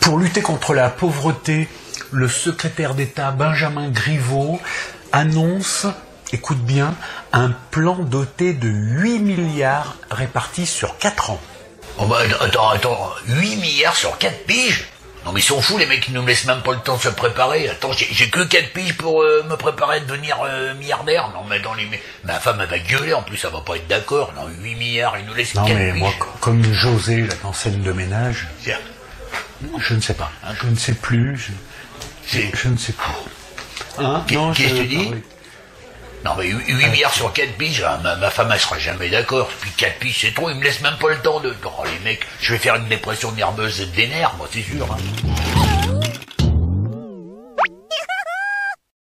Pour lutter contre la pauvreté, le secrétaire d'État Benjamin Griveaux annonce, écoute bien, un plan doté de 8 milliards répartis sur 4 ans. Oh ben, attends, attends, 8 milliards sur 4 piges? Non mais ils sont fous les mecs, ils nous laissent même pas le temps de se préparer. Attends, j'ai que 4 piges pour euh, me préparer à devenir euh, milliardaire. Non mais dans les... Ma femme elle va gueuler en plus, elle va pas être d'accord. Non, 8 milliards, ils nous laissent non, 4 mais piges. moi, comme José, dans scène de ménage, Tiens. je ne sais pas. Je ne sais plus. Je, ne sais plus. Hein qu'est-ce que tu dis. Non mais 8 milliards sur 4 piges, ah, ma, ma femme elle sera jamais d'accord. Puis 4 piges c'est trop, ils me laissent même pas le temps de... Oh les mecs, je vais faire une dépression nerveuse des nerfs, moi c'est sûr. hein.